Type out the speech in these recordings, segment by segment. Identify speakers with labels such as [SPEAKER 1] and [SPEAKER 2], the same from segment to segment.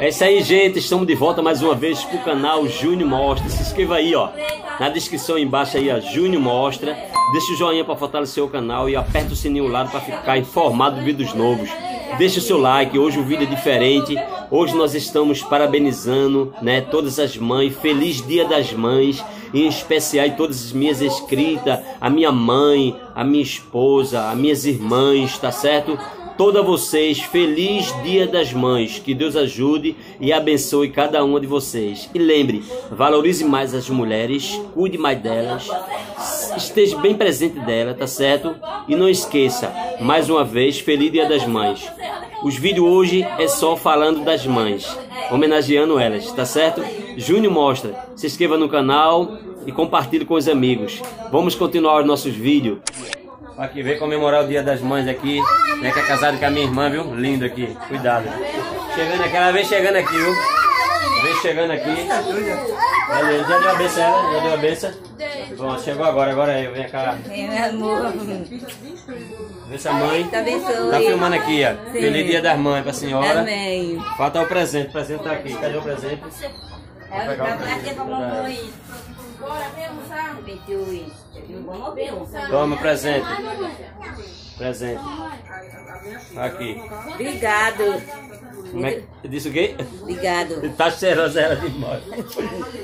[SPEAKER 1] É isso aí, gente. Estamos de volta mais uma vez pro canal Júnior Mostra. Se inscreva aí, ó. Na descrição embaixo aí, ó, Júnior Mostra. Deixa o joinha para fortalecer o canal e aperta o sininho lá para ficar informado de vídeos novos. Deixa o seu like. Hoje o vídeo é diferente. Hoje nós estamos parabenizando, né, todas as mães. Feliz Dia das Mães. Em especial todas as minhas inscritas, a minha mãe, a minha esposa, as minhas irmãs, tá certo? toda vocês. Feliz Dia das Mães. Que Deus ajude e abençoe cada uma de vocês. E lembre, valorize mais as mulheres, cuide mais delas, esteja bem presente dela, tá certo? E não esqueça, mais uma vez, Feliz Dia das Mães. Os vídeos hoje é só falando das mães, homenageando elas, tá certo? Júnior mostra. Se inscreva no canal e compartilhe com os amigos. Vamos continuar os nossos vídeos. Aqui, vem comemorar o dia das mães aqui. Né, que é casado com a minha irmã, viu? Lindo aqui. Cuidado. Chegando aqui, ela vem chegando aqui, viu? Vem chegando aqui. Ela, já deu a benção ela? Já deu a benção? Bom, chegou agora, agora eu. Vem cá. Meu amor. Vê se a mãe. Tá, tá filmando aqui, ó. Sim. Feliz dia das mães pra senhora. Amém. Falta o presente. O presente tá aqui. Cadê o presente? Vou pegar o presente. Toma presente. Presente. Aqui.
[SPEAKER 2] Obrigado.
[SPEAKER 1] Como é que... Disse o quê?
[SPEAKER 2] Obrigado.
[SPEAKER 1] Tá cheirosa ela demais.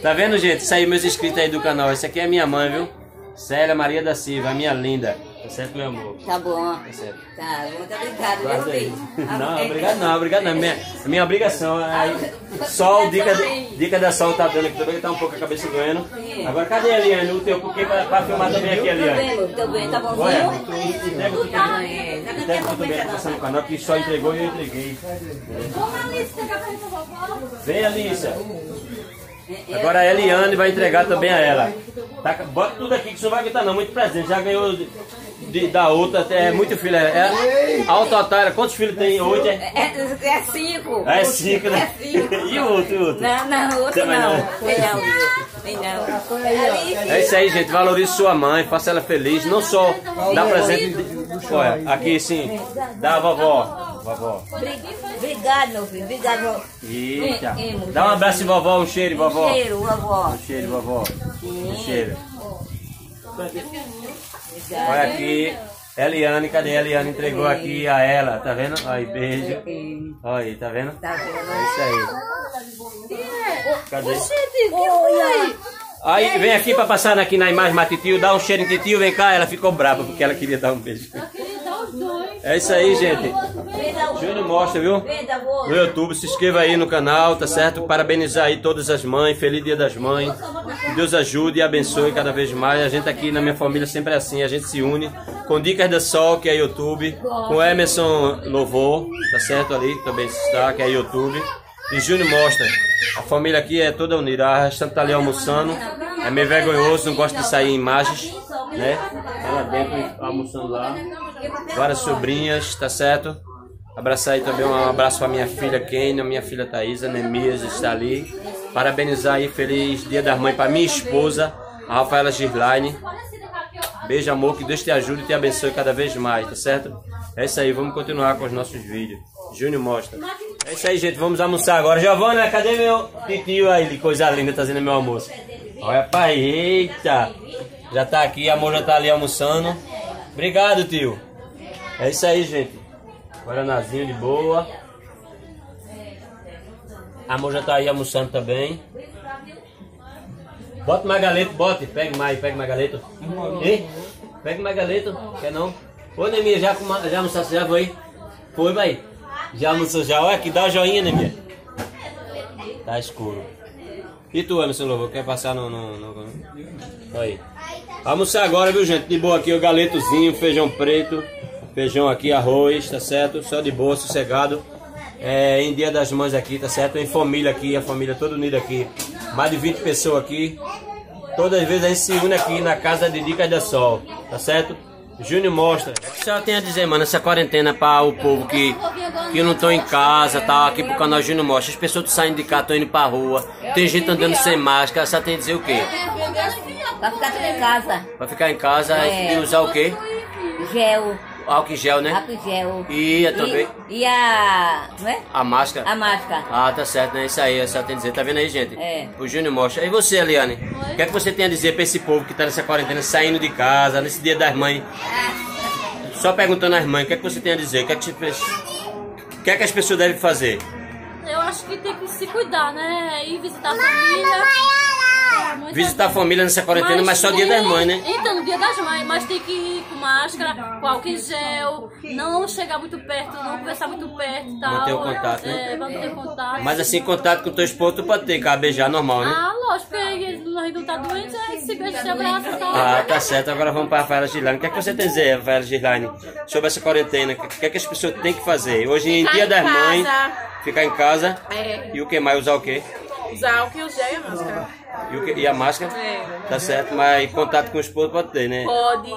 [SPEAKER 1] Tá vendo, gente? Isso aí, meus inscritos aí do canal. Esse aqui é minha mãe, viu? Célia Maria da Silva, a minha linda. Tá certo, meu amor?
[SPEAKER 2] Tá bom. Tá certo. Tá, muito obrigado, meu filho.
[SPEAKER 1] Não, obrigado não, obrigado não. Minha, minha obrigação. Aí, sol, dica, dica da sol tá dando aqui também, tá um pouco a cabeça doendo. Agora, cadê a Eliane? O teu porque pra, pra filmar também aqui, Eliane?
[SPEAKER 2] Tô bem, tá bom. Olha,
[SPEAKER 1] entrega tudo bem. Entrega tudo bem passando no canal, que só entregou e eu entreguei. Vem, Alícia. Agora a Eliane vai entregar também a ela. Tá, bota tudo aqui que você não vai aguentar não, muito presente. Já ganhou de, da outra, é muito filho. É, é, a outra otária, quantos filhos tem hoje?
[SPEAKER 2] É, é, é cinco.
[SPEAKER 1] É cinco, né?
[SPEAKER 2] É cinco.
[SPEAKER 1] e o outro, outro?
[SPEAKER 2] Não, não, o outro não. não. Tem não, tem não.
[SPEAKER 1] É isso aí, gente. Valorize sua mãe, faça ela feliz. Não só dá presente. Olha, aqui sim. Dá a vovó. Vovó.
[SPEAKER 2] Obrigado, meu filho. Obrigado.
[SPEAKER 1] Eita. Dá um abraço, vovó. Um cheiro, vovó.
[SPEAKER 2] Um cheiro, vovó.
[SPEAKER 1] Um cheiro, vovó. Um cheiro. Olha aqui. Eliane, cadê a Eliane? Entregou aqui a ela, tá vendo? Aí, beijo. Olha aí, tá vendo?
[SPEAKER 2] Tá vendo?
[SPEAKER 1] É isso aí. Cadê? Oi, Aí vem aqui pra passar aqui na imagem Matitio, dá um cheiro em titio, vem cá, ela ficou brava porque ela queria dar um beijo. É isso aí, gente. Júnior mostra, viu? No YouTube, se inscreva aí no canal, tá certo? Parabenizar aí todas as mães, feliz dia das mães. Deus ajude e abençoe cada vez mais. A gente aqui na minha família sempre é assim, a gente se une com Dicas da Sol, que é YouTube, com Emerson Louvor, tá certo? Ali também está, que é YouTube. E Júnior mostra. A família aqui é toda unida. A restante tá ali almoçando. É meio vergonhoso, não gosta de sair em imagens, né? Ela dentro almoçando lá. Várias sobrinhas, tá certo? Abraçar aí também, um abraço para minha filha Kênia, minha filha Thaisa, Nemias está ali. Parabenizar aí, feliz dia das mães para minha esposa, a Rafaela Gislaine. Beijo, amor, que Deus te ajude e te abençoe cada vez mais, tá certo? É isso aí, vamos continuar com os nossos vídeos. Júnior mostra. É isso aí, gente, vamos almoçar agora. Giovana, cadê meu titio aí, coisa linda, trazendo meu almoço? Olha, pai, eita! Já tá aqui, amor já tá ali almoçando. Obrigado, tio. É isso aí, gente. Guaranazinho de boa. Amor já tá aí almoçando também. Bota mais galeto, bota. Pega mais, pega mais galeto. E? Pega mais galeto. Quer não? Ô, Nemia, já, já almoçaste? Já foi? Foi, vai. Já almoçou já? Olha aqui, dá uma joinha, Nemia. Tá escuro. E tu, Emerson Lobo, quer passar no... no, no... Aí. Almoçar agora, viu, gente? De boa aqui, o galetozinho, feijão preto. Feijão aqui, arroz, tá certo? Só de boa, sossegado. É, em Dia das Mães aqui, tá certo? Em família aqui, a família toda unida aqui. Mais de 20 pessoas aqui. Todas as vezes a gente se une aqui na casa de Dicas da Sol, tá certo? Júnior mostra. O que a senhora tem a dizer, mano, essa quarentena para o povo que, que não estão em casa, tá? Aqui pro canal Júnior mostra. As pessoas estão saindo de cá, estão indo pra rua. Tem gente andando sem máscara. A senhora tem a dizer o quê?
[SPEAKER 2] Vai ficar tudo em casa.
[SPEAKER 1] Vai ficar em casa é. e usar o quê?
[SPEAKER 2] Gel.
[SPEAKER 1] álcool em gel, né?
[SPEAKER 2] Álcool em gel.
[SPEAKER 1] E também.
[SPEAKER 2] E, e a. Não é?
[SPEAKER 1] A máscara.
[SPEAKER 2] A máscara.
[SPEAKER 1] Ah, tá certo, né? Isso aí, só tem a dizer. Tá vendo aí, gente?
[SPEAKER 2] É.
[SPEAKER 1] O Júnior mostra. E você, Eliane? O que é que você tem a dizer pra esse povo que tá nessa quarentena, saindo de casa, nesse dia das mães? Só perguntando às mães, o que é que você tem a dizer? O que é que, o que, é que as pessoas devem fazer?
[SPEAKER 3] Eu acho que tem que se cuidar, né? Ir visitar a família. É,
[SPEAKER 1] Visitar a família nessa quarentena, mas só dia das mães, né?
[SPEAKER 3] Então, no dia das mães, mas tem que ir com máscara, com álcool em gel, não chegar muito perto, não conversar muito perto e tal.
[SPEAKER 1] Manter o contato, né?
[SPEAKER 3] É, manter o contato.
[SPEAKER 1] Mas assim, contato com o teu esposo, tu pode ter, cara, beijar normal, né?
[SPEAKER 3] Ah, lógico, porque nós não tá doente, aí se beija, se abraça e tal.
[SPEAKER 1] Ah, tá certo. Agora vamos para a Rafaela Gislaine. O que é que você tem a dizer, Rafaela Gislaine, sobre essa quarentena? O que é que as pessoas têm que fazer? Hoje em dia
[SPEAKER 4] em
[SPEAKER 1] das
[SPEAKER 4] casa.
[SPEAKER 1] mães, ficar em casa.
[SPEAKER 4] É.
[SPEAKER 1] E o que mais? Usar o quê?
[SPEAKER 4] Usar álcool e gel e a máscara.
[SPEAKER 1] E, o quê? e a máscara?
[SPEAKER 4] É.
[SPEAKER 1] Tá certo, mas contato com o esposo pode ter, né?
[SPEAKER 4] Pode.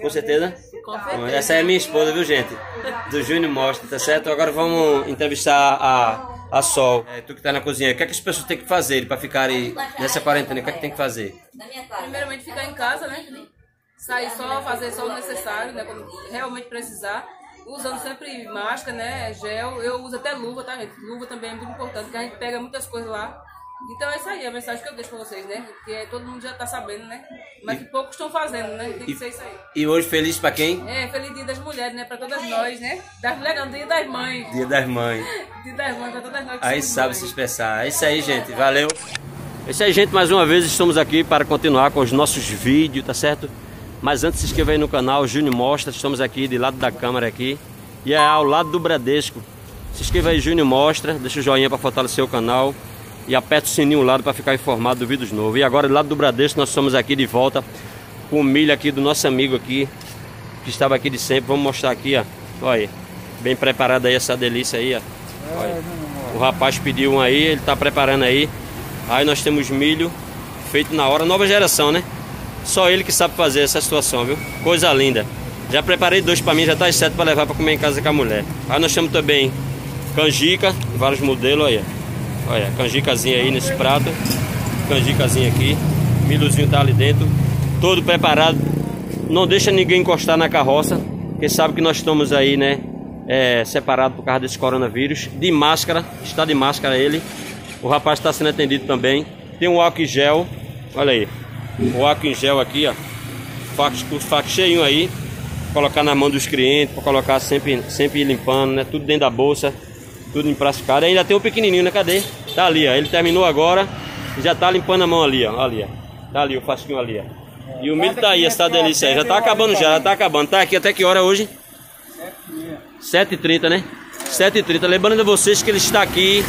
[SPEAKER 1] Com certeza?
[SPEAKER 4] Com certeza.
[SPEAKER 1] Essa é a minha esposa, viu, gente? Do Júnior Mostra, tá certo? Agora vamos entrevistar a, a Sol. É, tu que tá na cozinha. O que é que as pessoas têm que fazer para ficarem nessa quarentena? O que é que tem que fazer?
[SPEAKER 2] Na minha casa.
[SPEAKER 4] Primeiramente ficar em casa, né? Sair só, fazer só o necessário, né? Quando realmente precisar. Usando sempre máscara, né? Gel. Eu uso até luva, tá, gente? Luva também é muito importante, porque a gente pega muitas coisas lá. Então é isso aí, a mensagem que eu deixo pra vocês, né? Porque todo mundo já tá sabendo, né? Mas que poucos estão fazendo, né? Tem que ser isso aí.
[SPEAKER 1] E hoje feliz para quem?
[SPEAKER 4] É, feliz dia das mulheres, né? Pra todas nós, né? Das mulheres não, dia das mães.
[SPEAKER 1] Dia das Mães.
[SPEAKER 4] Dia das mães, pra todas nós. que
[SPEAKER 1] Aí sabe
[SPEAKER 4] mães.
[SPEAKER 1] se expressar. É isso aí, gente. Valeu. É isso aí, gente. Mais uma vez estamos aqui para continuar com os nossos vídeos, tá certo? Mas antes se inscreva aí no canal Júnior Mostra. Estamos aqui de lado da câmera aqui. E é ao lado do Bradesco. Se inscreva aí, Júnior Mostra. Deixa o joinha para fortalecer o canal. E aperta o sininho lá para ficar informado do vídeos novos. E agora, do lado do Bradesco, nós estamos aqui de volta com o milho aqui do nosso amigo aqui. Que estava aqui de sempre. Vamos mostrar aqui, ó. Olha aí. Bem preparada aí essa delícia aí, ó. Olha. O rapaz pediu um aí, ele tá preparando aí. Aí nós temos milho feito na hora, nova geração, né? Só ele que sabe fazer essa situação, viu? Coisa linda. Já preparei dois pra mim, já tá sete pra levar pra comer em casa com a mulher. Aí nós temos também canjica, vários modelos, olha. Olha, canjicazinha aí nesse prato. Canjicazinha aqui. Milhozinho tá ali dentro. Todo preparado. Não deixa ninguém encostar na carroça. Porque sabe que nós estamos aí, né? É, separado por causa desse coronavírus. De máscara, está de máscara ele. O rapaz está sendo atendido também. Tem um álcool em gel. Olha aí. O álcool em gel aqui, ó. Fax, os cheinho aí. Colocar na mão dos clientes, para colocar sempre, sempre limpando, né? Tudo dentro da bolsa, tudo empraticado. Ainda tem o pequenininho, né? Cadê? Tá ali, ó. Ele terminou agora já tá limpando a mão ali, ó. Ali, ó. Tá ali o fasquinho ali, ó. E o milho tá aí, essa delícia aí. Já tá acabando já, já tá acabando. Tá aqui até que hora hoje? 7h30, né? 7h30. Lembrando a vocês que ele está aqui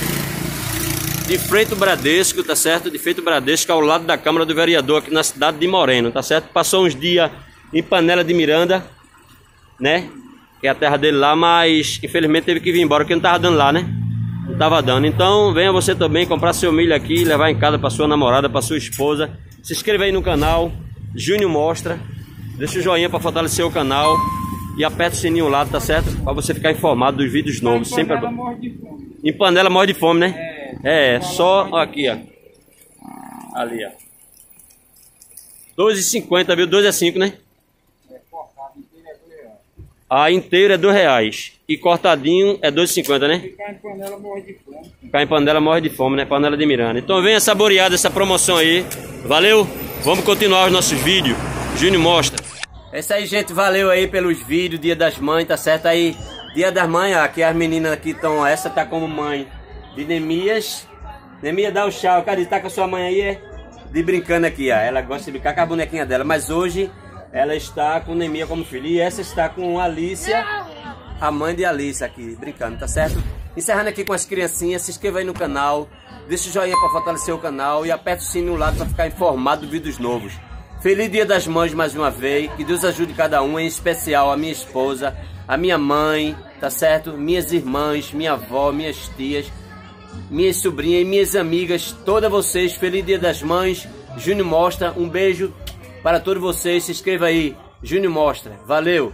[SPEAKER 1] de frente ao Bradesco, tá certo? De frente ao Bradesco, ao lado da Câmara do Vereador, aqui na cidade de Moreno, tá certo? Passou uns dias em Panela de Miranda, né? Que é a terra dele lá, mas infelizmente teve que vir embora, porque não tava dando lá, né? Não tava dando. Então venha você também comprar seu milho aqui, levar em casa para sua namorada, para sua esposa. Se inscreva aí no canal, Júnior Mostra. Deixa o joinha para fortalecer o canal. E aperta o sininho lá, tá certo? Para você ficar informado dos vídeos novos. Sempre é bom. Em panela morre de fome, né? É, só aqui, ó. Ali, ó. 2,50, viu? 2 é 5, né? A inteira é 2 reais. E cortadinho é 2,50, né?
[SPEAKER 5] Ficar em panela morre de fome.
[SPEAKER 1] Ficar em panela morre de fome, né? Panela de Miranda. Então venha saborear dessa promoção aí. Valeu? Vamos continuar os nossos vídeos. Júnior mostra. É isso aí, gente. Valeu aí pelos vídeos. Dia das Mães, tá certo? Aí, Dia das Mães, ó, aqui as meninas aqui estão. Essa tá como mãe de Nemias. Nemias, dá o tchau. Cadê? Tá com a sua mãe aí, é? De brincando aqui, ó. Ela gosta de brincar com a bonequinha dela. Mas hoje ela está com Nemia como filha. E essa está com Alícia, a mãe de Alícia aqui, brincando, tá certo? Encerrando aqui com as criancinhas. Se inscreva aí no canal. Deixa o joinha para fortalecer o canal. E aperta o sininho lá para ficar informado de vídeos novos. Feliz Dia das Mães mais uma vez. Que Deus ajude cada um, em especial a minha esposa, a minha mãe, tá certo? Minhas irmãs, minha avó, minhas tias, minhas sobrinhas e minhas amigas, todas vocês. Feliz Dia das Mães. Júnior Mostra, um beijo para todos vocês. Se inscreva aí, Júnior Mostra. Valeu!